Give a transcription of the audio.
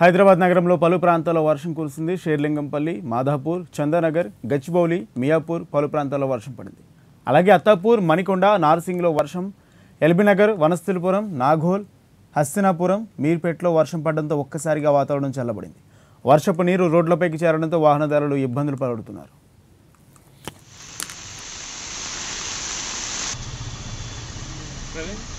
హైదరాబాద్ నగరంలో పలు ప్రాంతాల్లో వర్షం కురిసింది. షేర్లింగంపల్లి మాధాపూర్ చందానగర్ గచ్చిబౌలి మియాపూర్ పలు ప్రాంతాల్లో వర్షం పడింది. అలాగే అత్తాపూర్ మణికొండ నార్సింగ్లో వర్షం ఎల్బీనగర్ వనస్థిల్పురం నాఘోల్ హస్తినాపురం మీర్పేటలో వర్షం పడడంతో ఒక్కసారిగా వాతావరణం చల్లబడింది. వర్షపు నీరు రోడ్లపైకి చేరడంతో వాహనదారులు ఇబ్బందులు పడుతున్నారు. ప్రవీణ్?